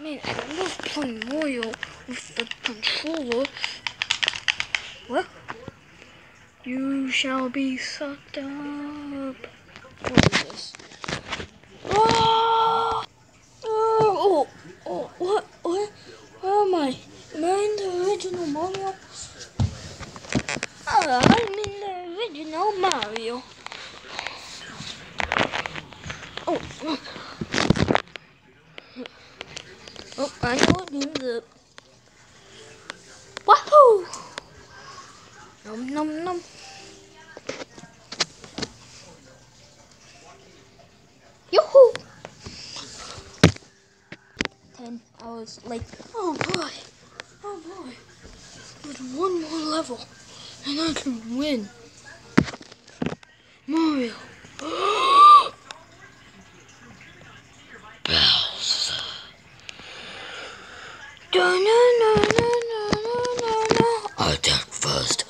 Man, I love playing Mario with the controller. What? You shall be sucked up. What is this? Oh! Oh! Oh! What? What? Where am I? Am I in the original Mario? Oh, I'm in the original Mario. Oh! Oh, I what means up. Wahoo! Nom nom nom. Yoo-hoo! Ten hours late. Oh boy! Oh boy! With one more level, and I can win. Mario. Da-na-na-na-na-na-na-na. Attack first.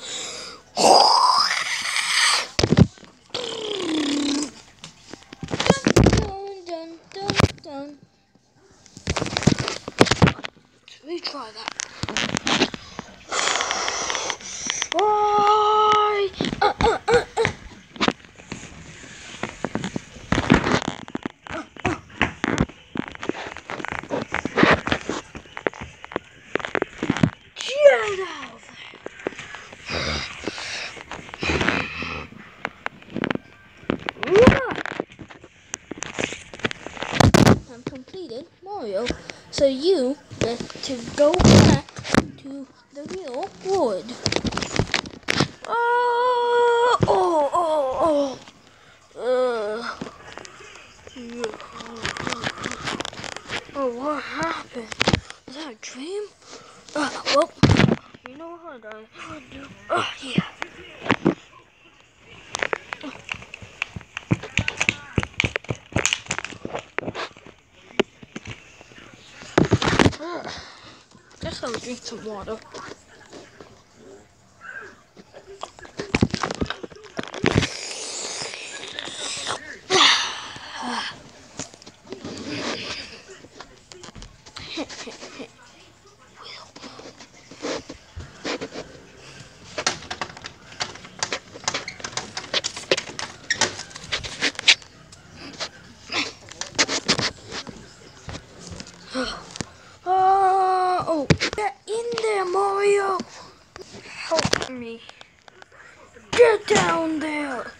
Dun, dun, dun, dun. Let's retry that. Why? Uh, uh, uh, uh. Get out of there! Run! I'm completed Mario, so you get to go back to the real wood. Oh, oh, oh, oh. Uh. Oh, what happened? Was that a dream? Uh, well, you know what I would do? Oh, yeah. Guess I'll drink some water. get in there, Mario. Help me. Get down there.